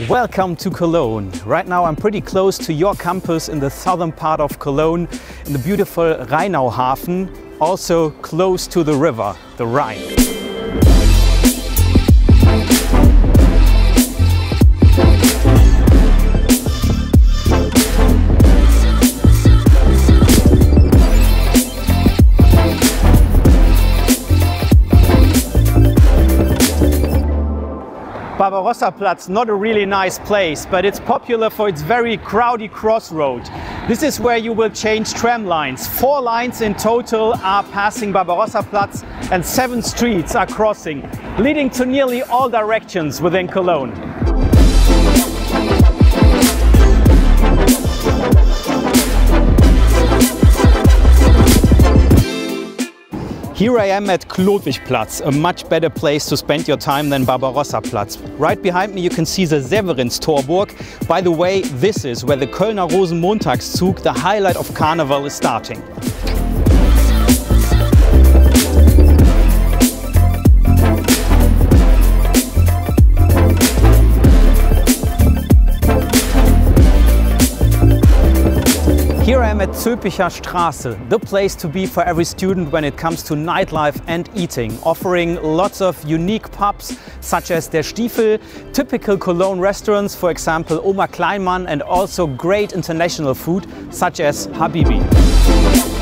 Welcome to Cologne. Right now I'm pretty close to your campus in the southern part of Cologne, in the beautiful Rheinauhafen, also close to the river, the Rhine. Barbarossa-Platz, not a really nice place, but it's popular for its very crowdy crossroad. This is where you will change tram lines. Four lines in total are passing Barbarossa-Platz and seven streets are crossing, leading to nearly all directions within Cologne. Here I am at Chlodwigplatz, a much better place to spend your time than Barbarossa-Platz. Right behind me you can see the Severins Severinstorburg. By the way, this is where the Kölner Rosenmontagszug, the highlight of Carnival, is starting. Here I am at Zülpicher Straße, the place to be for every student when it comes to nightlife and eating, offering lots of unique pubs such as Der Stiefel, typical Cologne restaurants, for example Oma Kleinmann, and also great international food such as Habibi.